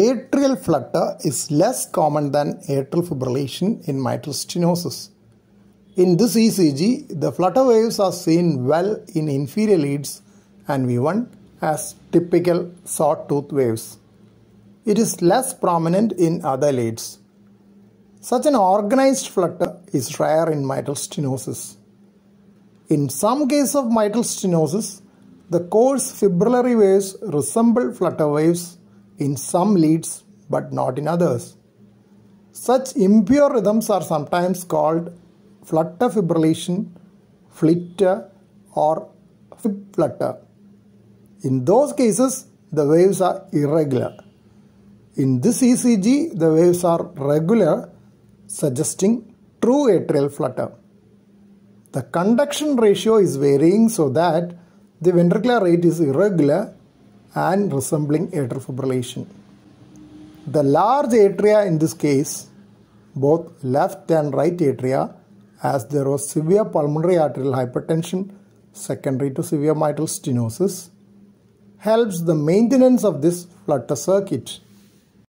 Atrial flutter is less common than atrial fibrillation in mitral stenosis. In this ECG, the flutter waves are seen well in inferior leads and V1 as typical sawtooth waves. It is less prominent in other leads. Such an organized flutter is rare in mitral stenosis. In some cases of mitral stenosis, the coarse fibrillary waves resemble flutter waves in some leads but not in others. Such impure rhythms are sometimes called flutter fibrillation, flitter, or fib flutter. In those cases, the waves are irregular. In this ECG, the waves are regular, suggesting true atrial flutter. The conduction ratio is varying so that the ventricular rate is irregular and resembling atrial fibrillation. The large atria in this case, both left and right atria, as there was severe pulmonary arterial hypertension secondary to severe mitral stenosis, helps the maintenance of this flutter circuit.